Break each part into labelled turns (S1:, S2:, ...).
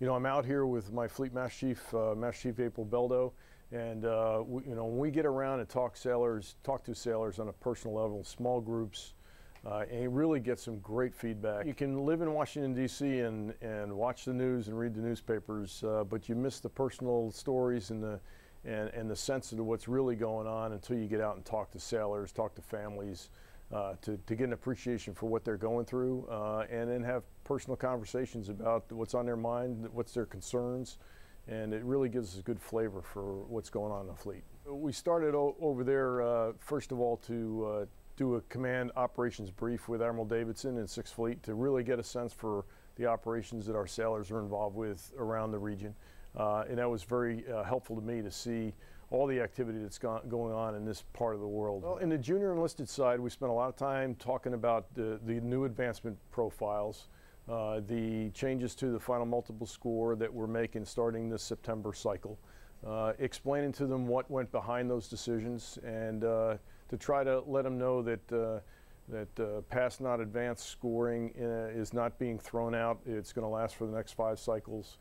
S1: You know, I'm out here with my Fleet Master Chief, uh, Master Chief April Beldo, and uh, we, you know, when we get around and talk sailors, talk to sailors on a personal level, small groups, uh, and really get some great feedback. You can live in Washington D.C. and and watch the news and read the newspapers, uh, but you miss the personal stories and the and, and the sense of what's really going on until you get out and talk to sailors, talk to families uh, to, to get an appreciation for what they're going through uh, and then have personal conversations about what's on their mind, what's their concerns, and it really gives us a good flavor for what's going on in the fleet. We started over there, uh, first of all, to uh, do a command operations brief with Admiral Davidson and Sixth Fleet to really get a sense for the operations that our sailors are involved with around the region. Uh, and that was very helpful to me to see all the activity that's going on in this part of the world. Well, in the junior enlisted side, we spent a lot of time talking about the, the new advancement profiles, uh, the changes to the final multiple score that we're making starting this September cycle, uh, explaining to them what went behind those decisions, and uh, to try to let them know that uh, that uh, pass not advanced scoring uh, is not being thrown out. It's going to last for the next five cycles.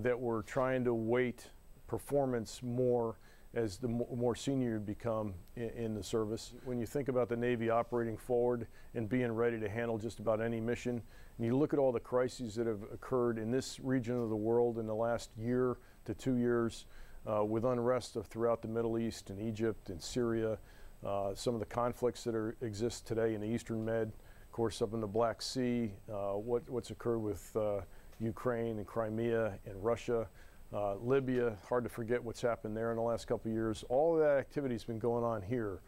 S1: that we're trying to weight performance more as the more senior you become in, the service. When you think about the Navy operating forward and being ready to handle just about any mission, and you look at all the crises that have occurred in this region of the world in the last year to two years, uh, with unrest throughout the Middle East and Egypt and Syria, uh, some of the conflicts that are, exist today in the Eastern Med, of course, up in the Black Sea, uh, what, what's occurred with uh, Ukraine and Crimea and Russia. Uh, Libya, hard to forget what's happened there in the last couple of years. All of that activity has been going on here.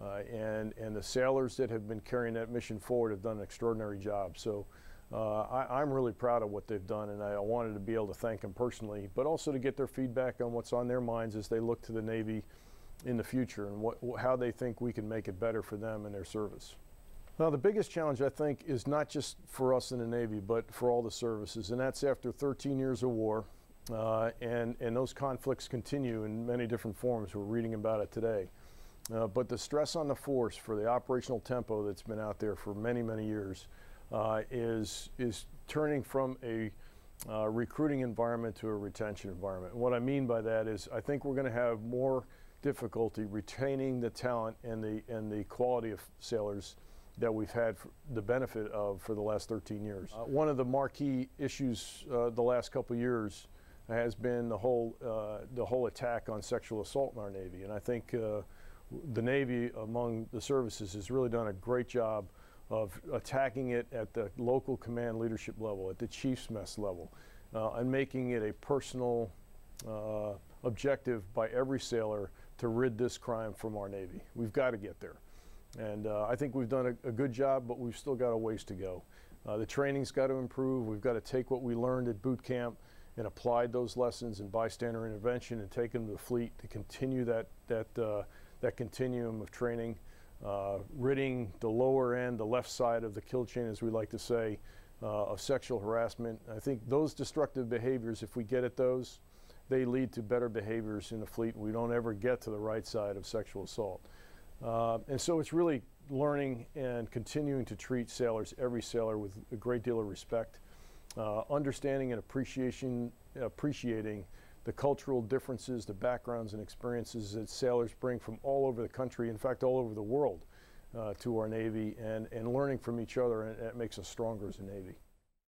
S1: Uh, and, and the sailors that have been carrying that mission forward have done an extraordinary job. So uh, I, am really proud of what they've done, and I wanted to be able to thank them personally, but also to get their feedback on what's on their minds as they look to the Navy in the future and what, how they think we can make it better for them and their service. Now, the biggest challenge, I think, is not just for us in the Navy, but for all the services, and that's after 13 years of war uh, and, and those conflicts continue in many different forms. We're reading about it today. Uh, but the stress on the force for the operational tempo that's been out there for many, many years uh, is, is turning from a uh, recruiting environment to a retention environment. And what I mean by that is I think we're going to have more difficulty retaining the talent and the, and the quality of sailors that we've had the benefit of for the last 13 years. Uh, one of the marquee issues uh, the last couple years has been the whole uh, the whole attack on sexual assault in our Navy, and I think uh, the Navy among the services has really done a great job of attacking it at the local command leadership level, at the chief's mess level, uh, and making it a personal uh, objective by every sailor to rid this crime from our Navy. We've got to get there. And uh, I think we've done a, a, good job, but we've still got a ways to go. Uh, the training's got to improve. We've got to take what we learned at boot camp and applied those lessons in bystander intervention and taken to the fleet to continue that, that, uh, that continuum of training, uh, ridding the lower end, the left side of the kill chain, as we like to say, uh, of sexual harassment. I think those destructive behaviors, if we get at those, they lead to better behaviors in the fleet. We don't ever get to the right side of sexual assault. Uh, and so it's really learning and continuing to treat sailors, every sailor, with a great deal of respect uh, understanding and appreciation, appreciating the cultural differences, the backgrounds and experiences that sailors bring from all over the country, in fact, all over the world, uh, to our Navy, and, and learning from each other, and it makes us stronger as a Navy.